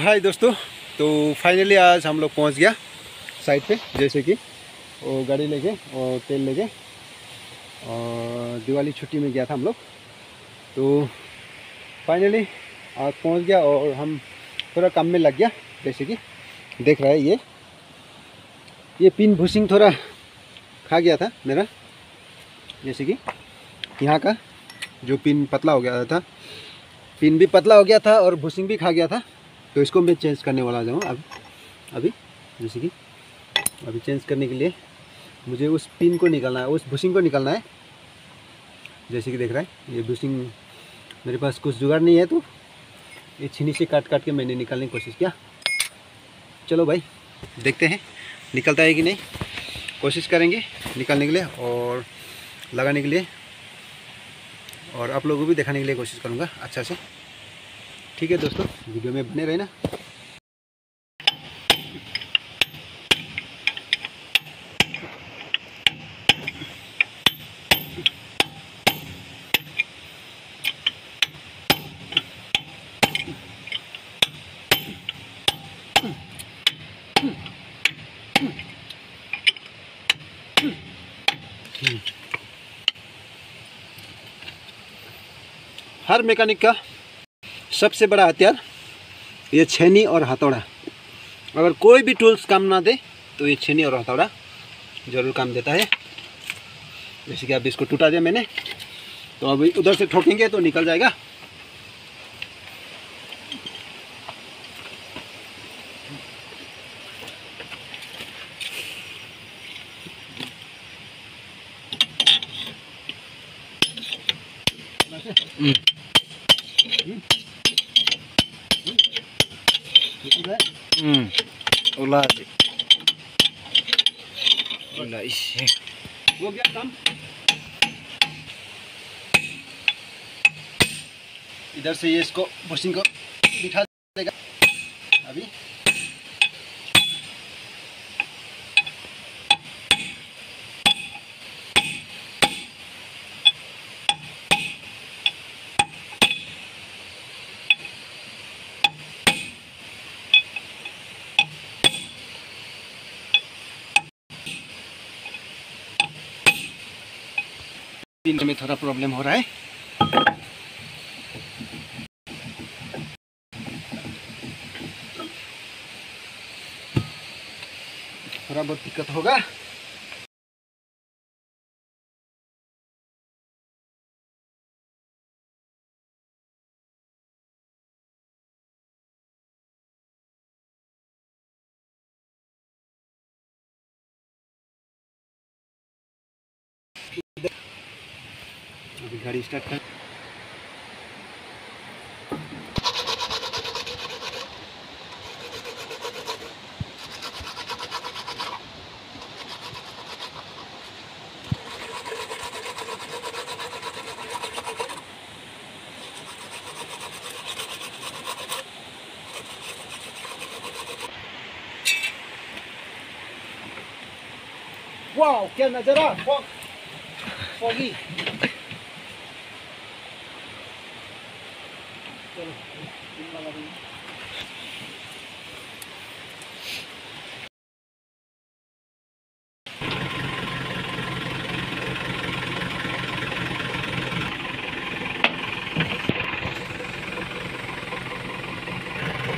हाय दोस्तों तो फाइनली आज हम लोग पहुँच गया साइड पे, जैसे कि, वो गाड़ी लेके और तेल लेके, और दिवाली छुट्टी में गया था हम लोग। तो फाइनली आज पहुँच गया और हम थोड़ा काम में लग गया, जैसे कि देख रहा है ये। ये पिन भूसिंग थोड़ा खा गया था मेरा, जैसे कि यहाँ का जो पिन पतला हो गया था पिन भी पतला हो गया था और भूसिंग भी खा गया था। तो इसको मैं चेंज करने वाला जाऊँ अब, अभी, जैसे कि, अभी चेंज करने के लिए मुझे उस पिन को निकालना है, उस भूसिंग को निकालना है। जैसे कि देख रहा है, ये भूसिंग मेरे पास कुछ जुगाड़ नहीं है तो ये छीनी से काट काट के मैंने निकालने की कोशिश किया। चलो भाई, देखते हैं, निकलता है कि नहीं। कोशिश करेंगे निकालने के लिए और लगाने के लिए। और आप लोगों को भी दिखाने के लिए कोशिश करूँगा अच्छा से। ठीक है दोस्तों वीडियो में बने रहे ना हर मैकेनिक का सबसे बड़ा हथियार ये छेनी और हथौड़ा। अगर कोई भी टूल्स काम ना दे तो ये छेनी और हथौड़ा ज़रूर काम देता है। जैसे कि अब इसको टूटा दिया मैंने तो अभी उधर से ठोकेंगे तो निकल जाएगा। Hmm. इधर से ये इसको बुशिंग को बिठा देगा अभी पिन में थोड़ा प्रॉब्लम हो रहा है। थोड़ा बहुत दिक्कत होगा। अभी गाड़ी स्टार्ट कर वाह क्या नज़ारा फॉग फॉगी चलो पिन लगा देंगे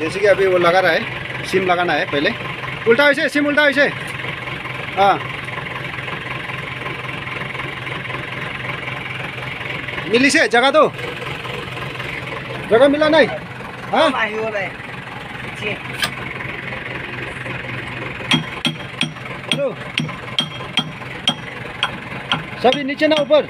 जैसे कि अभी वो लगा रहा है सिम लगाना है पहले। उल्टा वैसे सिम उल्टा वैसे हाँ। मिली से, जगह दो। जगह मिला नहीं? हाँ. हेलो सभी नीचे ना ऊपर.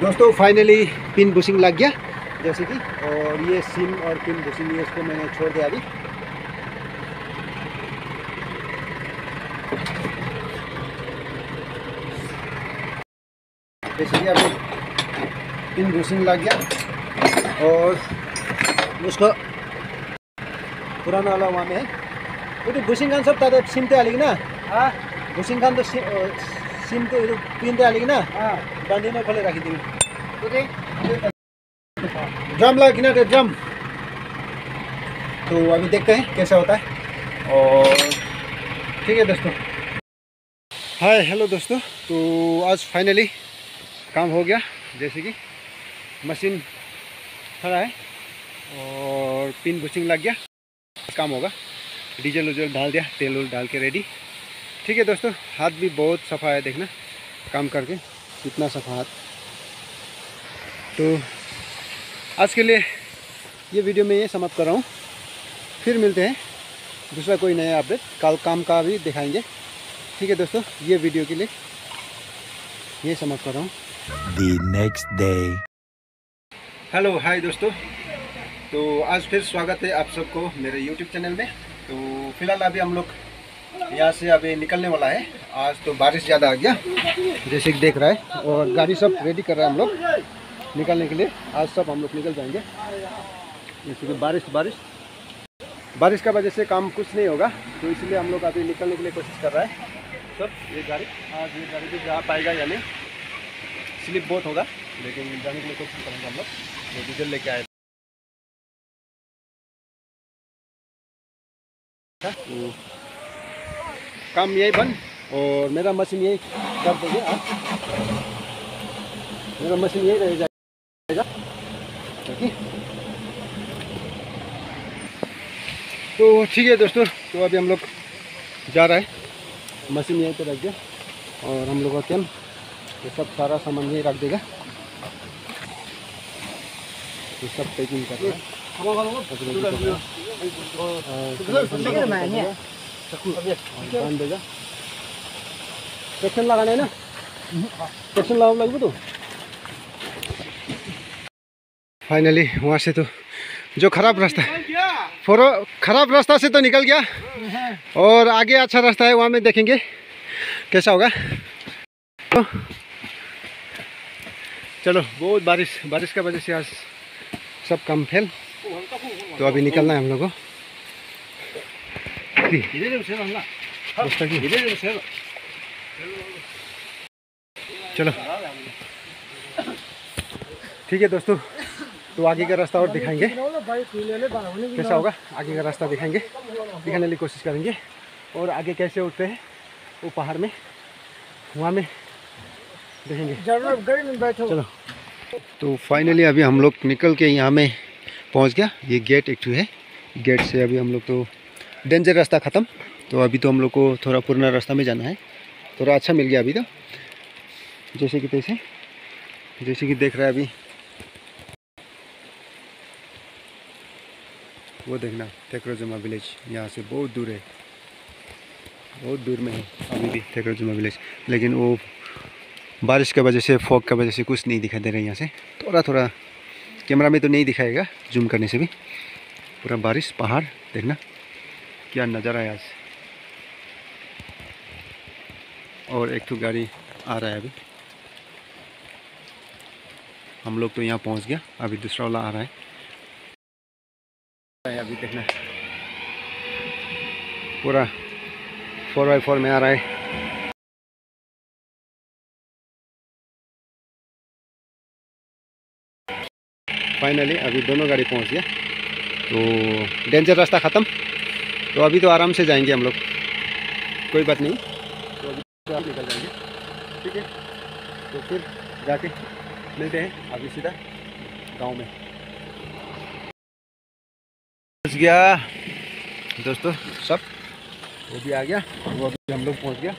दोस्तों फाइनली पिन बुशिंग लग गया। जैसे थी और ये सिम और पिन दूसरी इसको मैंने छोड़ दिया अभी। बेसिकली अभी पिन घुसिंग लग गया और उसको पुराना वाला वहाँ में है। उठो खान तो सब तातो सिमते हालिकन घुसिङ खान त सिम त पिन त हालिकन बाँधिमा खोले राखिदिनु ड्रम लगा किनारे, ड्रम। तो अभी देखते हैं कैसा होता है। और ठीक है दोस्तों। हाय, हेलो दोस्तों। तो आज फाइनली काम हो गया, जैसे कि मशीन खड़ा है और पिन बुशिंग लग गया, काम होगा। डीजल उजल डाल दिया, तेल उल डाल के रेडी ठीक है दोस्तों, हाथ भी बहुत सफ़ा है देखना, काम करके कितना सफ़ा हाथ। तो आज के लिए ये वीडियो में ये समाप्त कर रहा हूँ। फिर मिलते हैं। दूसरा कोई नया अपडेट कल काम का भी दिखाएँगे। ठीक है दोस्तों ये वीडियो के लिए ये समाप्त कर रहा हूँ। The next day hello hi दोस्तों। तो आज फिर स्वागत है आप सबको मेरे यूट्यूब चैनल में। तो फ़िलहाल अभी हम लोग यहाँ से अभी निकलने वाला है। आज तो बारिश ज़्यादा आ गया जैसे कि देख रहा है। और गाड़ी सब रेडी कर रहा है हम लोग। निकलने के लिए आज सब हम लोग निकल जाएँगे। जैसे कि बारिश बारिश। बारिश का वजह से काम कुछ नहीं होगा तो इसलिए हम लोग अभी निकलने के लिए कोशिश कर रहा है। सब ये गाड़ी, आज ये गाड़ी भी जा पाएगा या नहीं? स्लिप बहुत होगा, लेकिन जाने के लिए कोशिश करेंगे हम लोग। डीजल लेके आए। काम यही बंद और मेरा मशीन यही कर देंगे आप। मेरा मशीन यही रह जाएगा ठीक तो ठीक है दोस्तों तो अभी हम लोग जा रहे हैं मशीन यहीं पे रख दिया और हम लोग का कैम ये सब सारा सामान यहीं रख देगा ये सब पैकिंग कर रहा है है। बाँध देगा सेक्शन लगाना है ना सेक्शन लगाओ लगभग तो फाइनली वहाँ से तो जो खराब रास्ता है। फोरो खराब रास्ता से तो निकल गया। और आगे अच्छा रास्ता है वहाँ में देखेंगे कैसा होगा। तो चलो बहुत बारिश बारिश का वजह से आज सब काम फेल तो अभी निकलना है हम लोगों। को चलो। ठीक है दोस्तों। तो आगे का रास्ता और दिखाएँगे। कैसा होगा? आगे का रास्ता दिखाएँगे। दिखाने की कोशिश करेंगे। और आगे कैसे उठते हैं वो पहाड़ में वहाँ में देखेंगे। चलो। तो फाइनली अभी हम लोग निकल के यहाँ में पहुँच गया। ये गेट एक है। गेट से अभी हम लोग तो डेंजर रास्ता ख़त्म। तो अभी तो हम लोग को थोड़ा पुराना रास्ता में जाना है। थोड़ा अच्छा मिल गया अभी तो। जैसे कि तैसे। जैसे कि देख रहा है अभी वो देखना, टेक्रोजमा विलेज, यहाँ से बहुत दूर है। बहुत दूर में है अभी भी टेक्रोजमा विलेज, लेकिन वो बारिश की वजह से, फॉग की वजह से कुछ नहीं दिखाई दे रहा है यहाँ से। थोड़ा थोड़ा कैमरा में तो नहीं दिखाएगा, जूम करने से भी। पूरा बारिश, पहाड़, देखना, क्या नज़ारा है आज। और एक तो गाड़ी आ रहा है अभी। हम लोग तो यहाँ पहुँच गया, अभी दूसरा वाला आ रहा है। है अभी देखना। पूरा फोर बाई फोर में आ रहा है। फाइनली अभी दोनों गाड़ी पहुँच गया। तो डेंजर रास्ता ख़त्म। तो अभी तो आराम से जाएँगे हम लोग। कोई बात नहीं। तो अभी तो निकल जाएँगे। ठीक है? तो फिर जाके मिलते हैं। अभी सीधा गाँव में। पहुँच गया। दोस्तों, सब? वो भी आ गया। वो अभी हम लोग पहुँच गया,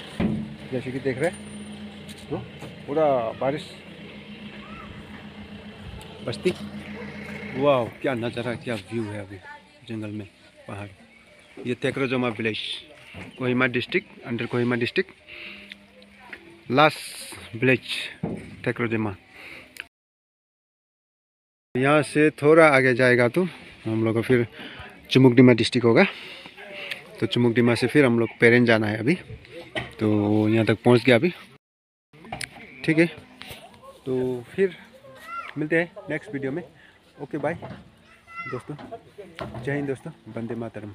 जैसे कि देख रहे तो पूरा बारिश, बस्ती। वाह, क्या नज़ारा, क्या व्यू है अभी जंगल में, पहाड़। ये Tekrozma village Kohima district under Kohima district last village Tekrozma. यहाँ से थोड़ा आगे जाएगा तो। हम लोग का फिर चुमुकडिमा डिस्ट्रिक्ट होगा। तो चुमुकडिमा से फिर हम लोग पेरेंट जाना है अभी। तो यहाँ तक पहुँच गया अभी। ठीक है। तो फिर मिलते हैं नेक्स्ट वीडियो में। ओके बाय दोस्तों, जय हिंद दोस्तों। वंदे मातरम।